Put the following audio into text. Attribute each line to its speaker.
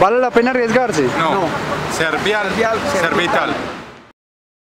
Speaker 1: ¿Vale la pena arriesgarse?
Speaker 2: No. Cervial, servital